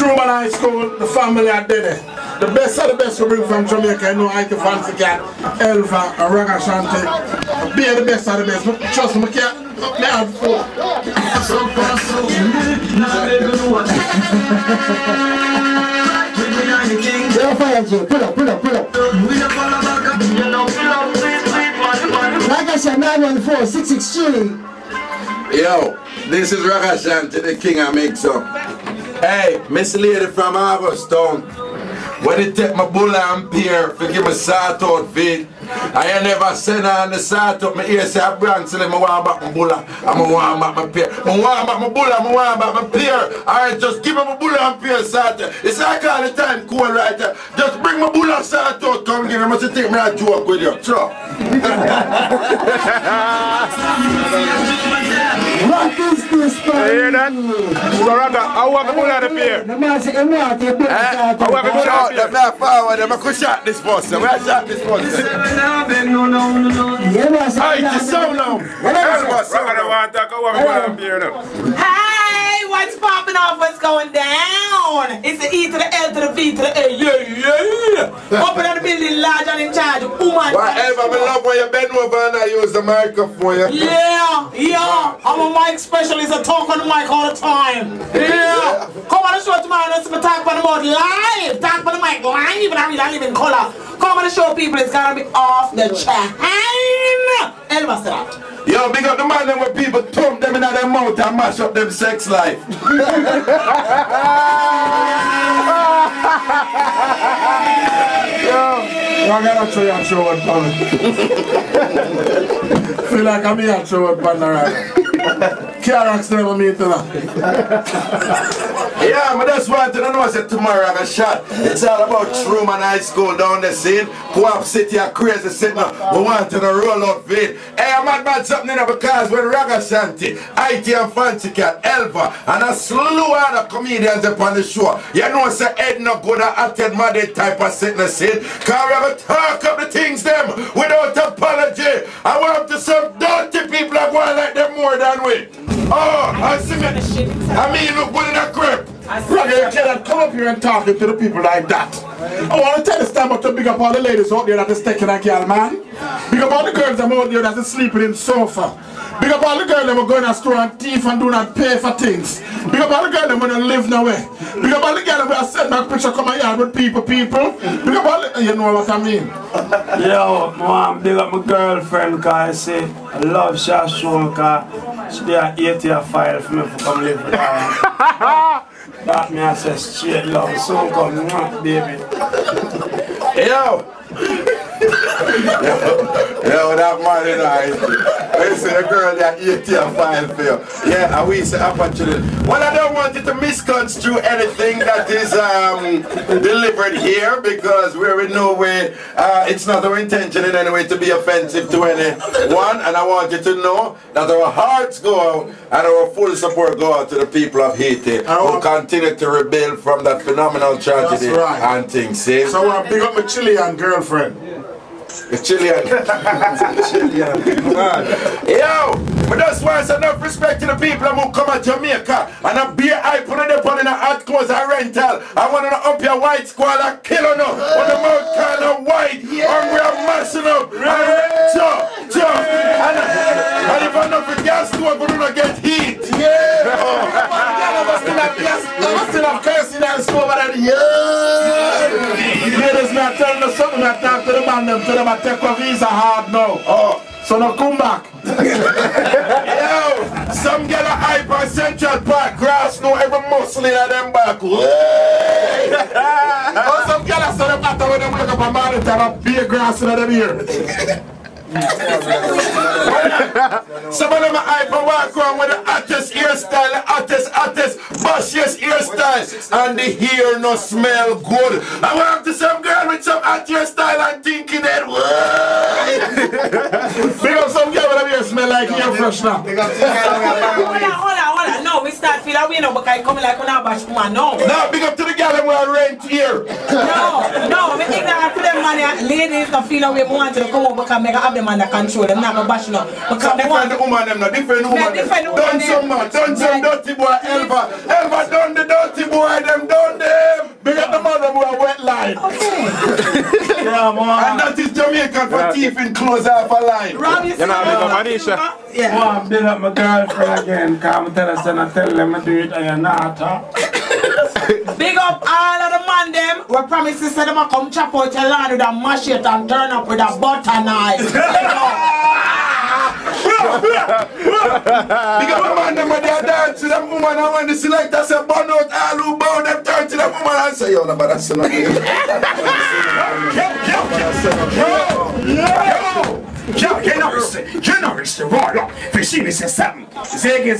Truman High School, the family are dead. The best of the best we bring from Jamaica, you know, I can fancy cat, Elva, and Ragashanti. Be the best of the best. But trust me, I can't. Me have four. Yo, fire Joe, pull up, pull up, pull up. Like I said, 914 663. Yo, this is Ragashanti, the king of mix up. Hey, Miss Lady from Harvestone. When they take my bull and peer, for give me sort out feed. I ain't never send her on the sort up my ear say I brand till I want back my bull and I want back my peer. I want back my bull and I want back my peer. Alright, just give me my bull and peer sort out. It's like all the time cool right there. Just bring my bull and sort out, come give me, must take me a joke with you. Sure. What hear that? So Raga, I want to pull out the beer. The man say, "I'm not a bit Eh? I want to Shot the them, beer. not forward. I could shot this this say, Hey, "I'm a so to to out. Hey, what's popping off? What's going down? It's the E to the L to the V to the A. Yeah, yeah. Up in the building, large and in charge. Woman. Whatever, I love when you bend over and I use the microphone. You. Yeah, yeah. I'm a mic specialist. I talk on the mic all the time. Yeah. Come on the show tomorrow. Let's talk on the mode live. Talk on the mic live. And I really I live in color. Come on the show, people. It's gonna be off the chain. Elva said that. Yo, big up the man them where people thump them in their mouth and mash up them sex life. Yo, I gotta show you a show what pan. Feel like I'm here to show what pan right. Carax never meet to that. Yeah, but that's why I know I said tomorrow I got shot. It's all about Truman High School down the scene. Co-op City a crazy city now. We want to roll out vid. Hey, I'm mad about something now because when Raga Shanti, Ity and Fancy Cat, Elva, and a slew of other comedians up on the show. You know say Ed not good at attend my type of sickness scene. Cause we to talk up the things them without apology. I want to some dirty people that want like them more than we. Oh, I see me. I mean, look good in a crib. Brother, you cannot come up here and talking to the people like that. I want to tell you stand up to big up all the ladies out there that is taking a girl, man. Big up all the girls that out there that is sleeping in sofa. Big up all the girls that were going to store and thief and do not pay for things. Big up all the girls that want to live nowhere. Big up all the girls that will send back picture come here with people, people. Big up all the, you know what I mean. Yo, man, big up my girlfriend, cause I say I love Shashu, cause she did a 8 year file for me to come live with her. That me I say straight love, so come, baby. Yo! Yo, that man is nice. I see a girl that eat your file for. Yeah, we say opportunity. Well, I don't want you to misconstrue anything that is um, delivered here because we're in no way, uh, it's not our intention in any way to be offensive to anyone. And I want you to know that our hearts go out and our full support go out to the people of Haiti who continue to rebuild from that phenomenal tragedy That's right. and things. See? So I want to big up my Chilean girlfriend. The Chilean. Chilean. Yo, but that's why it's enough respect to the people who come to Jamaica and a beer I put it up on in a hot clothes a rental. I want to up your white squad and kill on them. On the mouth kind of white. And we are mashing up. And chop, chop. And, and if I'm not for gas stove, we don't get heat. Yeah. I still have gas, I still have cursing and over there. Yeah. Ladies, me I tell you something. Me I talk to the man them. Tell them I take a visa hard now. Oh. So now come back. Yo, some get a hype on Central Park. Grass know every muscle in them back. oh, some girl I saw them after when them wake up on morning time a beer grass in them ear. Some of them are hype and walk around with the hottest hairstyle, the hottest, hottest, bushiest hairstyle, and the hair no smell good. I went up to some girl with some hot hairstyle and thinking that, what? Big up some girl with them hair smell like hair freshener. Start feel away now because I come like when I bash woman. No. Now, big up to the gal who are rent here. No, no, me ignorant for them man. yeah. Ladies don't feel away. Me want you to come over because me have them under control. Them not gonna bash no. Because me want Different woman them now, different woman. different them. woman Done them. some man, done some dirty boy, Elva. Elva done the dirty boy, them done them. Big up the mother who are wet line. Yeah, man. And that is Jamaican for thief in close half a line. Robbie You know, big up Anisha. Yeah. Well, big up my girlfriend again. Come tell us and I tell them I do it and you're not. Huh? Big up all of the man them. We promise to say them a come chop out your land with a machete and turn up with a butter knife. Up the man them they are to them woman and when the selector say burn out all who bow them turn to them woman and say yo no but that's still not here.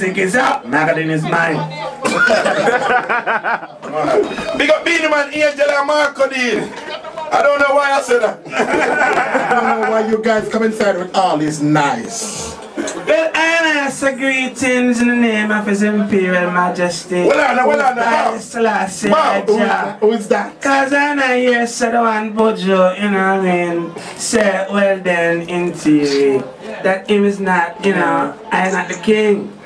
Ziggy, zap. Magadin is mine. Big up Beenie Man, Angel and Marco Dean. I don't know why I said that. I don't know why you guys come inside with all this nice. Well, I answer greetings in the name of His Imperial Majesty. Well, I know, well, I know. Haile Selassie, Wow, Who is that? Who is that? Cause I know you said the one Bojo, you know what I mean, say, well then, in theory, that he is not, you know, I am not the king.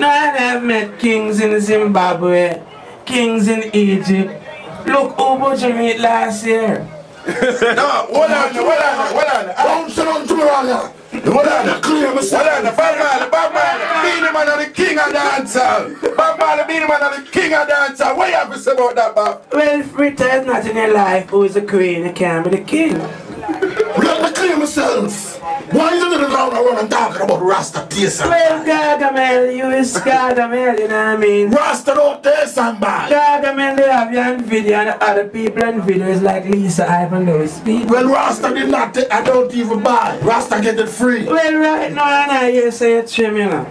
No, I have met kings in Zimbabwe, kings in Egypt. Look who Bojo meet last year. No, hold on, hold on, hold on. Don't sit on to me, Rana. Hold clear myself. Hold on, Bob Marley, Bob Marley, Beenie Man are the king of dancehall. Bob Marley, Man are the king of dancehall. What you have to say about that, Bob? Well, Rita is not in your life, who is the queen, you can't be the king. Let me clear myself. Why is it that around around and talking about Rasta taste? Well, Gargamel, you is Gargamel, you know what I mean? Rasta don't taste somebody. Gargamel, they have you on video, and other people on videos like Lisa Ivan those people. Well, Rasta did not take, I don't even buy. Rasta get it free. Well, right now, and I hear say it's you know.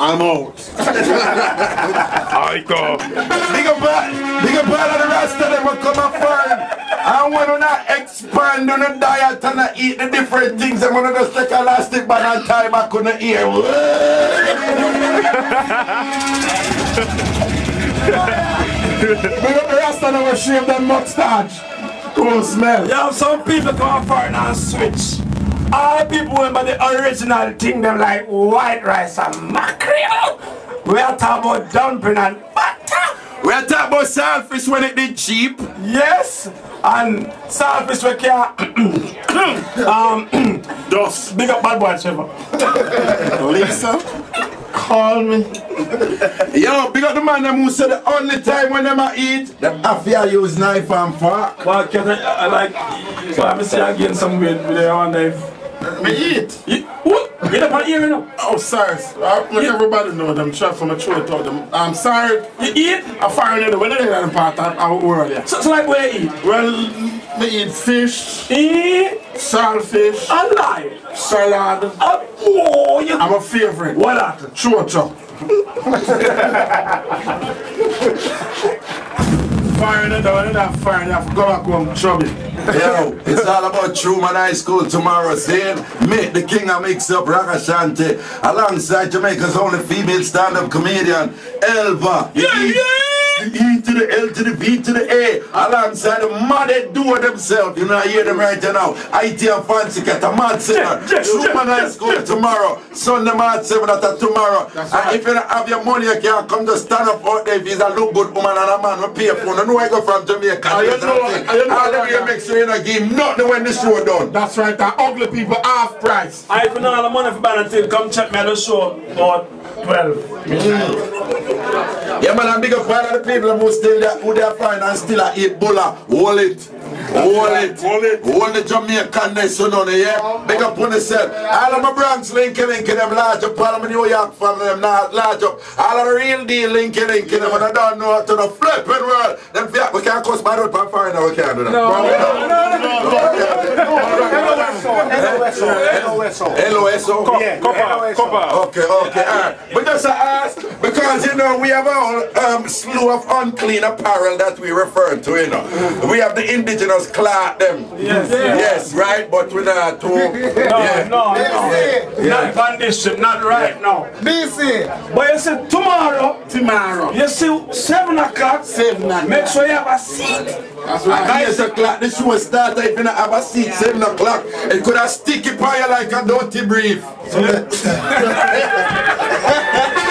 I'm out. I go. Big up, big up all of the rest of them will come and find. And when we not expand on the diet and not eat the different things, I'm gonna just take a elastic band and tie back on the ear. Big up the Rasta never shave them mustache. Don't smell. You have some people come foreign and switch. All people remember the original thing, them like white rice and mackerel. We are talking about dumpling and butter. We are talking about saltfish when it did cheap. Yes, and saltfish we can um just big up bad boy Trevor. Lisa, call me. Yo, big up the man them who said the only time when them a eat, have to use knife and fork. Well, can I, I like so I'm say again some weird video on there. Me eat. You, what? Get up on here you. Oh, sorry. I make everybody know them. Shot from a throat out them. I'm sorry. You eat? I find it when they in the part of our world. Yeah. So, so like where you eat? Well, me eat fish, Eat saltfish, alive. salad. Uh, oh, you I'm a favorite. what that? Chocho. Firing it down, that firing, I have to go back home, chubby. Yo, it's all about Truman High School tomorrow, saying Make the King of Mix Up Ragashanti alongside Jamaica's only female stand-up comedian, Elva. Yeah, yeah. The E to the L to the V to the A alongside the mother do themselves. You know, I hear them right now. Ity and Fancy Cat, a mad singer. Yeah, yeah, Truman yeah, High School tomorrow. Sunday, March 7th at the tomorrow. That's and right. if you don't have your money, you can't come to stand up out there if he's a look good woman and a man with pay for. You know I go from Jamaica. I That's know, the thing. I know All the that. way make sure you don't give nothing when the show done. That's right, that ugly people half price. I if you know all the money for band until come check me at the show about 12. Mm. Yeah, man, I'm big up of the people who still there, who they find and still a eat bulla. Hold it. Hold it. Hold it. Hold the Jamaican ness on it, yeah? Big up on yourself. All of my Bronx linking linking them large up. All of my New York family them not large up. All of the real deal linking linking them. And I don't know how to the flipping world. Them fiat, we can't cuss bad up and foreigner, we can't do that. No, no, no, no. LOSO. Copper, copper. Okay, okay, alright. But just to ask, because you know, we have a whole um, slew of unclean apparel that we refer to, you know. We have the indigenous just clock them. Yes, Yes, right? But we're not too. No, Yeah. no, no. Not condition, not right now. DC. But you see, tomorrow, Tomorrow. you see, 7 o'clock, Seven o'clock. make sure you have a seat. That's At right. 8 o'clock, the show start. If you not have a seat, 7 o'clock, it could have sticky you like a dirty brief.